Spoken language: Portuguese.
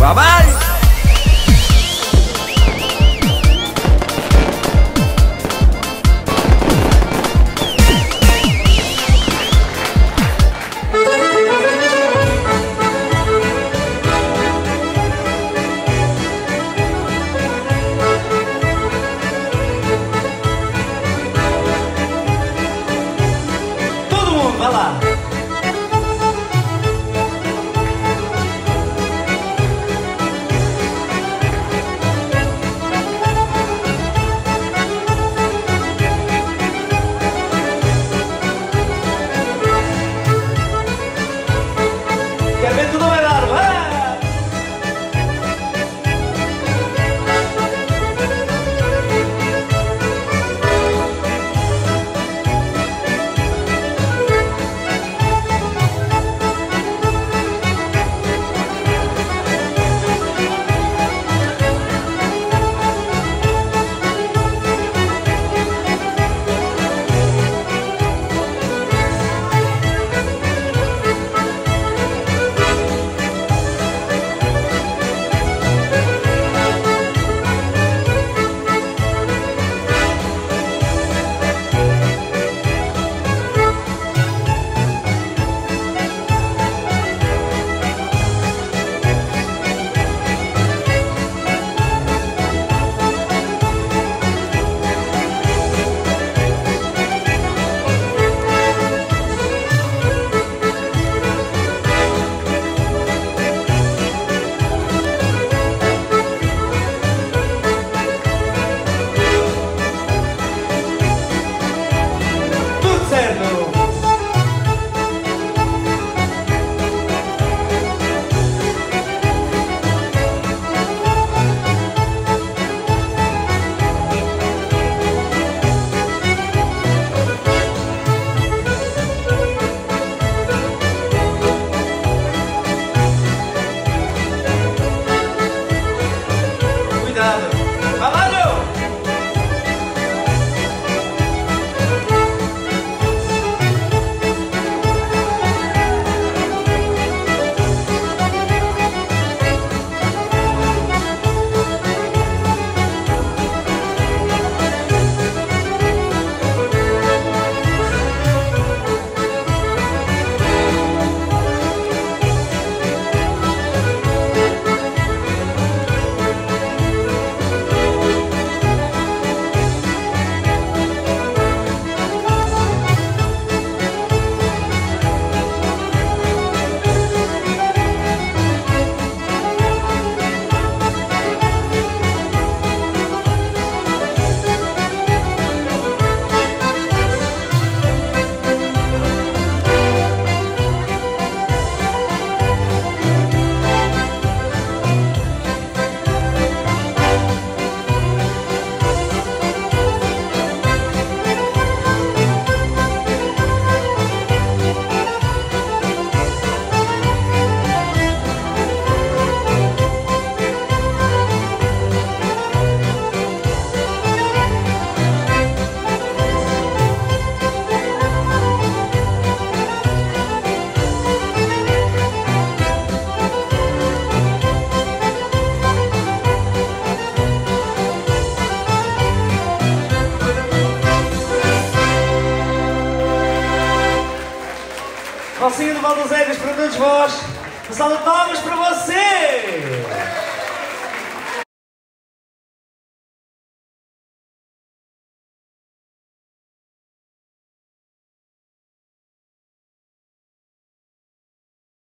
Bye! Todo mundo, vai lá. Hello. Alcinho de Valdozeiras para todos vós. Um salve de palmas para você!